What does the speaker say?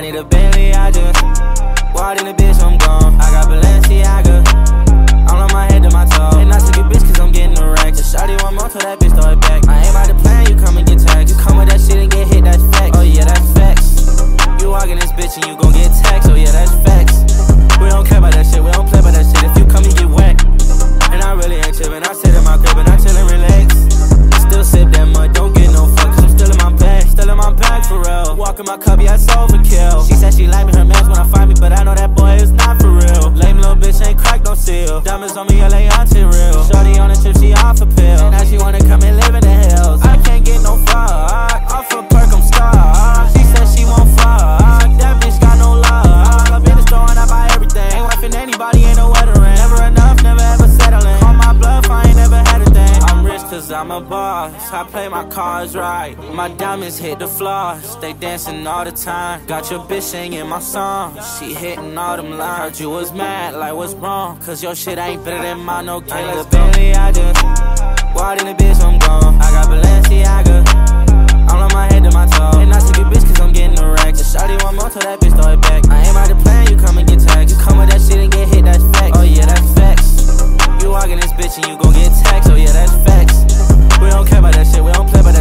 I need a Bentley, I just walked in the bitch, I'm gone. I got Balenciaga all on my head to my toe. And I took a bitch cause I'm getting the racks. Just shawty one more till that bitch throw it back. I ain't about to plan, you come and get taxed. You come with that shit and get hit, that's facts. Oh yeah, that's facts. You walk in this bitch and you gon' get taxed. Oh yeah, that's facts. We don't care about that shit, we don't play about that shit. If you come, you get wet. And I really ain't trippin'. I sit in my crib and I chill and relax. Still sip that mud, don't get no fuck. Cause I'm still in my bag, still in my bag for real. Walk in my cup, yeah, it's Diamonds on me, LA auntie real. Shorty on the trip, she off a pill. Now she wanna I'm a boss, I play my cards right. My diamonds hit the floor. they dancing all the time. Got your bitch singing my song, she hitting all them lines. You was mad, like what's wrong? Cause your shit ain't better than mine, no okay, let's go. I just walked in the bitch, I'm gone. I got Balenciaga, all on my head to my toe. And I took your bitch cause I'm getting the rack. Just shawty one more till that bitch throw it back. I ain't about to play, you come and get tagged. You come with that shit and get hit, that's facts. Oh yeah, that's facts. You walking this bitch and you gon' get taxed, oh yeah, that's facts. We don't care about that shit, we don't play about that